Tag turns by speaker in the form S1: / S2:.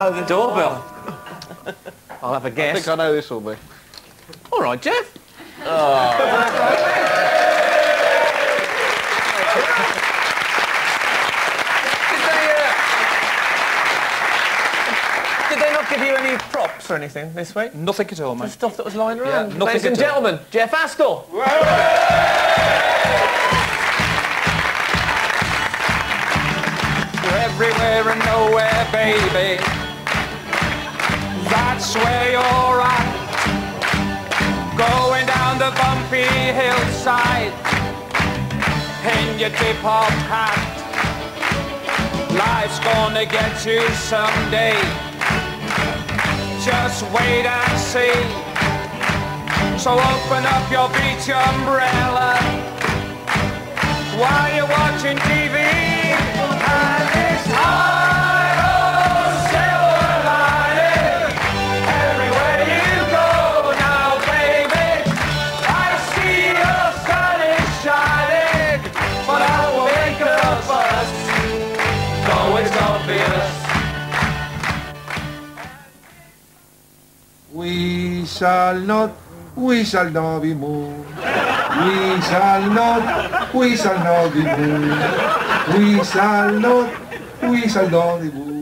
S1: Oh, the doorbell. I'll have a guess.
S2: I think I know this will be.
S1: All right, Jeff. Did they, uh, Did they not give you any props or anything this week?
S3: Nothing at all, mate.
S1: The stuff that was lying around.
S3: nothing
S1: Ladies and
S3: at all.
S1: gentlemen, Jeff Astle.
S3: You're everywhere and nowhere, baby. Where you're at. Going down the bumpy hillside in your dip-hop hat. Life's gonna get you someday. Just wait and see. So open up your beach umbrella while you're watching TV.
S4: We shall not, we shall not be moved. We shall not, we shall not be moved. We shall not, we shall not be moved.